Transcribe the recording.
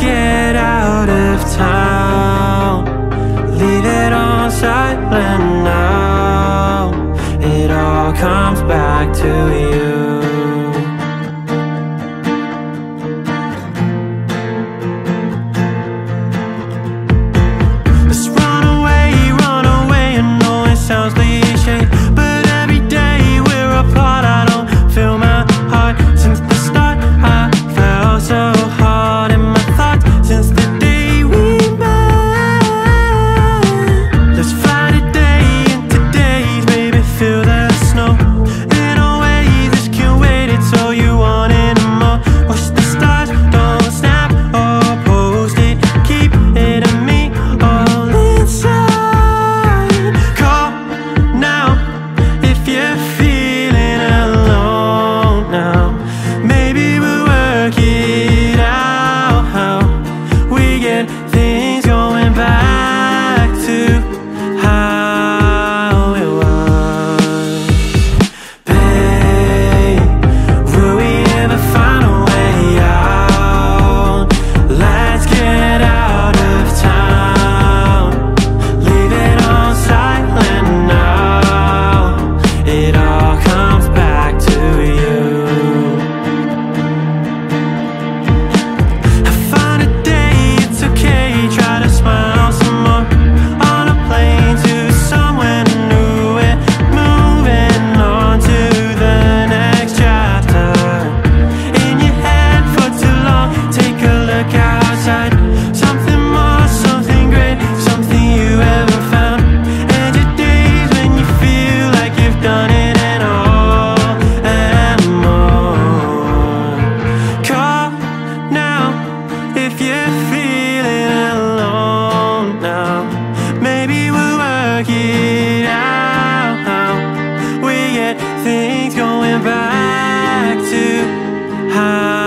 get out of town. Leave it on silent now. It all comes back to you. Things going back to how